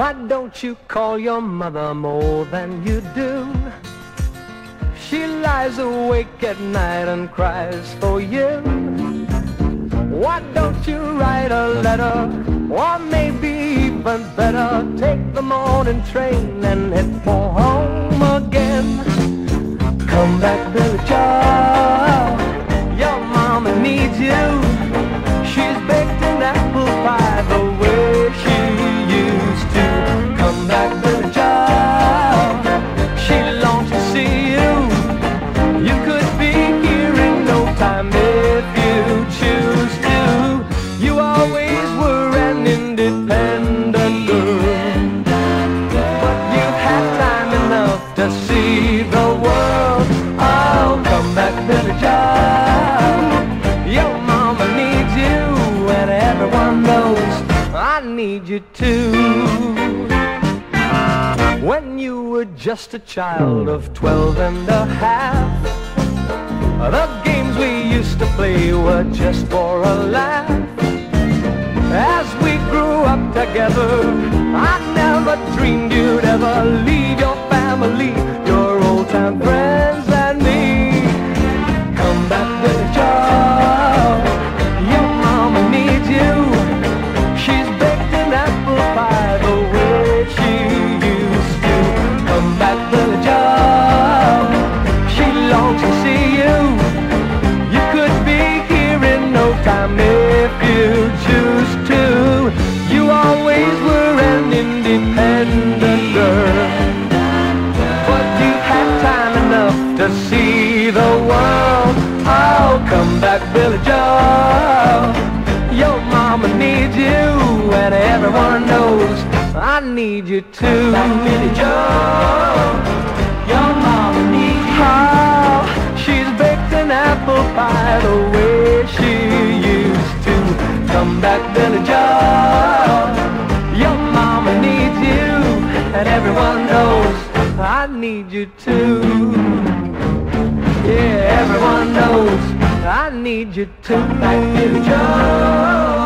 Why don't you call your mother more than you do? She lies awake at night and cries for you. Why don't you write a letter? Or maybe even better, take the morning train and head for home again. Come back, Billie Jo. Your mama needs you. She's baked an apple pie the way she used to. Come back, Billie Your mama needs you, and everyone knows I need you too. When you were just a child of twelve and a half, the games we used to play were just for a laugh. As we grew up together, I never dreamed you'd ever leave everyone knows I need you too. Back, Billie Jo. Your mama needs you. Oh, she's baked an apple pie the way she used to. Come back, Billie Jo. Your mama needs you, and everyone knows I need you too. Yeah, everyone knows I need you too. Back, Billie Jo.